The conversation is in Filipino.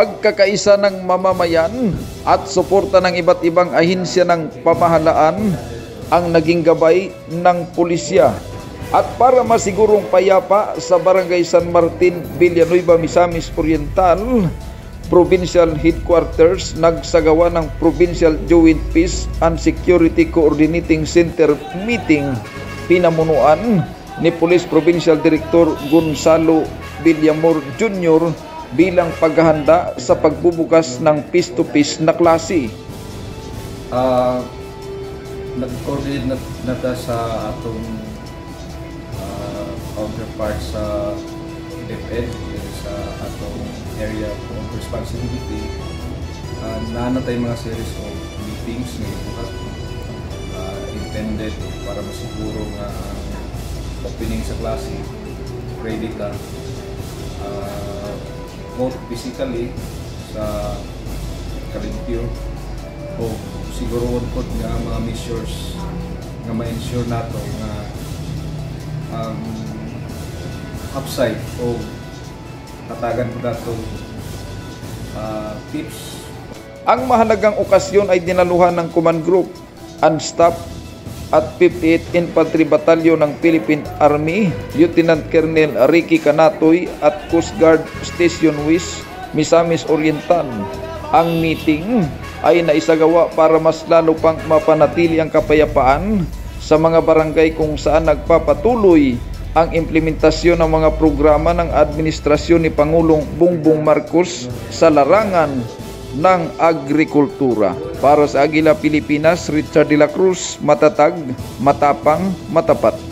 pagkakaisa ng mamamayan at suporta ng iba't ibang ahensya ng pamahalaan ang naging gabay ng pulisya. At para masigurong payapa sa Barangay San Martin, Villanueva, Misamis Oriental, Provincial Headquarters nagsagawa ng Provincial Joint Peace and Security Coordinating Center meeting pinamunuan ni Police Provincial Director Gonzalo Villamor Jr. bilang paghahanda sa pagbubukas ng piece-to-piece na klase. Ah, nag-coordinate na, na ta sa atong ah, counterpart sa DepEd yun sa atong area of responsibility. Uh, naanatay mga series of meetings nga ibuhat uh, intended para masiguro nga opening sa klase ready ta uh, both physically sa kalimpyo o siguro po nga mga measures nga ma-ensure nato nga ang upside o tatagan po nato uh, tips. Ang mahalagang okasyon ay dinaluhan ng Command Group Staff at 58th Infantry Battalion ng Philippine Army, Lieutenant Colonel Ricky Canatoy at Coast Guard Station West, Misamis Oriental. Ang meeting ay naisagawa para mas lalo pang mapanatili ang kapayapaan sa mga barangay kung saan nagpapatuloy ang implementasyon ng mga programa ng administrasyon ni Pangulong Bongbong Marcos sa larangan ng agrikultura. Para sa Agila Pilipinas, Richard de la Cruz, matatag, matapang, matapat.